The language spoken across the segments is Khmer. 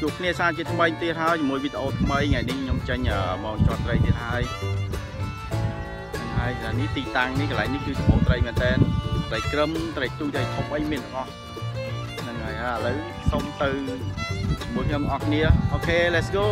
ជួបគ្នាសាជាថ្មីទៀតហើយជាមួយវីដេអូថ្មីថ្ងៃនេះខ្ញុំចេញមកចតត្រីទៀតហើយហើយនេះទីតាំងនេះកន្លែងនេះគឺសម្បូរត្រីមែនតើត្រីក្រឹមត្រីទូចត្រីធំអីមានទាំងអស់ហ្នឹងហើយឥឡូវសុំទៅជាមួយខ្ញុំអស់គ្នាអូខេ let's go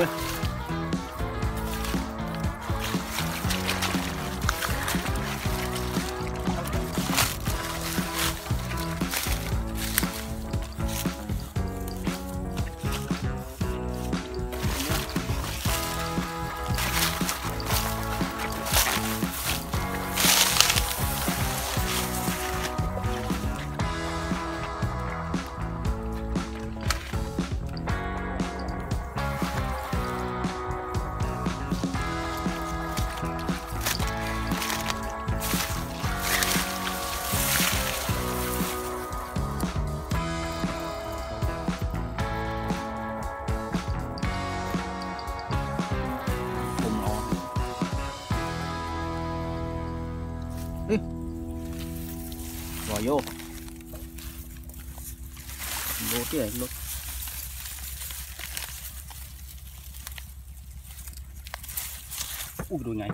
with. vô. Lố tỉa luôn. Ui đôi ngay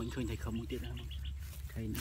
mình khơi thấy không muốn tiết nữa không? Thấy nữa.